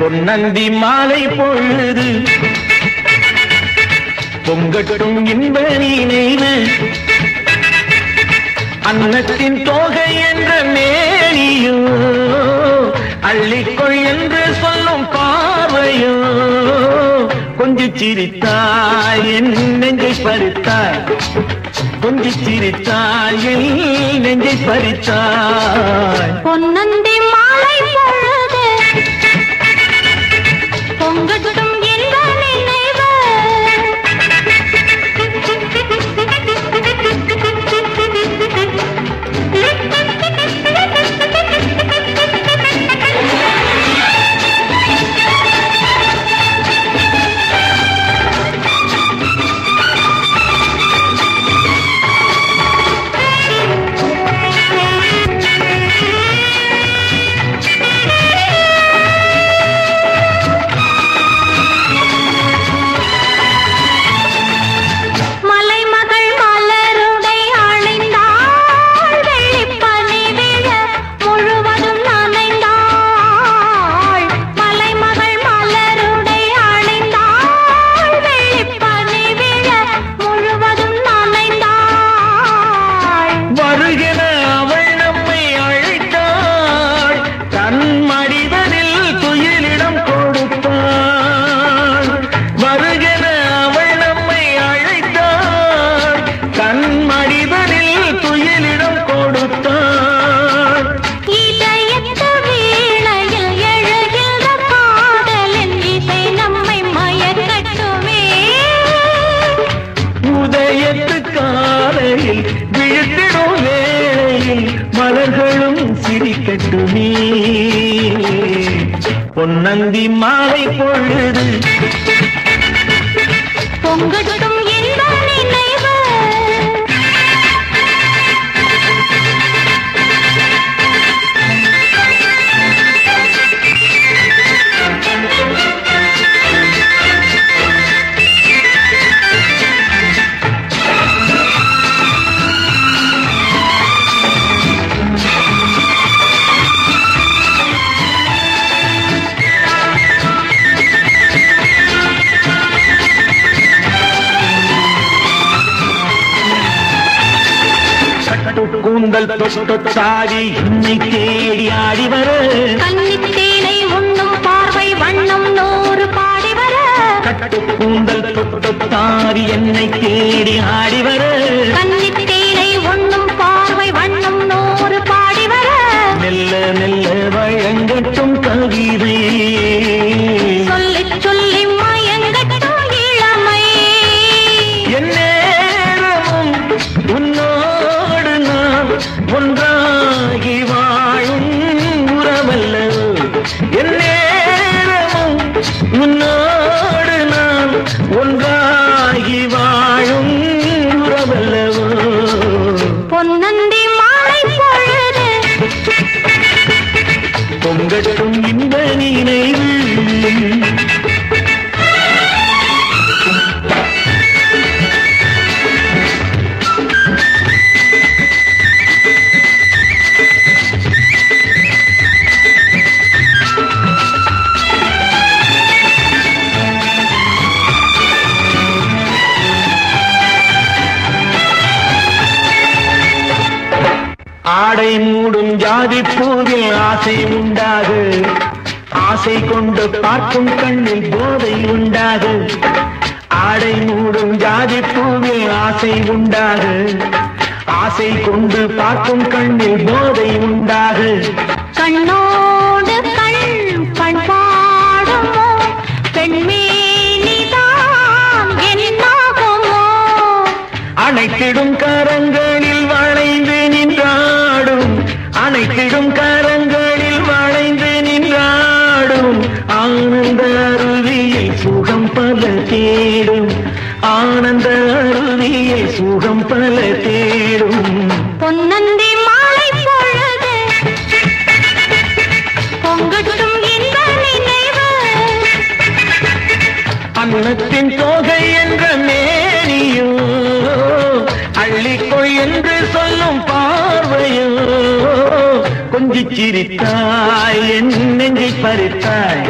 பொன்னந்தி மாலை பொழுது. பொங்கட்டும் இன்ப நினைவு அன்னத்தின் தோகை என்ற மேனியோ அள்ளிக்கொள் என்று சொல்லும் பார்வையோ கொஞ்சி சிரித்தாய் என் நெஞ்சை பறித்தாய். கொஞ்சி சிரித்தாய் என் நெஞ்சை பறித்தாய். பொன்னந்தி சிரிக்கட்டுமே பொன்னந்தி மாலை பொழுது. பொங்கட்டும் கட்டு கூந்தல் தொட்டு சாடி என்னை தேடி ஆடி வர. கன்னித்தேனை உண்ணும் பார்வை வண்ணம் நூறு பாடி வர. கட்டு கூந்தல் தொட்டு தாரி என்னை தேடி ஆடி வர. கன்னித்தேனை உண்ணும் பார்வை வண்ணம் நூறு பாடி வர. மெல்ல மெல்ல வழங்கட்டும் கவிதை. ஒன்றாகி வாழும் உறவல்ல என் நேரமும் உன்னோடு நான் ஒன்றாகி ஆடை மூடும் ஜாதி பூவில் ஆசை உண்டாகு. ஆசை கொண்டு பார்க்கும் கண்ணில் போதை உண்டாகு. ஆடை மூடும் ஜாதி பூவில் ஆசை உண்டாகு. ஆசை கொண்டு பார்க்கும் கண்ணில் போதை உண்டாகு. கண்ணோடு கண் பண்பாடுமோ பெண்மேனிதான் அனைத்திடும் கரங்களில் அனைத்திடும் கரங்களில் வளைந்து நின்றாடும். ஆனந்த அருவியில் சுகம் பல தேடும். ஆனந்த அருவியில் சுகம் பல தேடும். பொன்னந்தி மாலை பொழுது பொங்கட்டும் அன்னத்தின் தோகை கொஞ்சி சிரித்தாய் என் நெஞ்சை பறித்தாய்.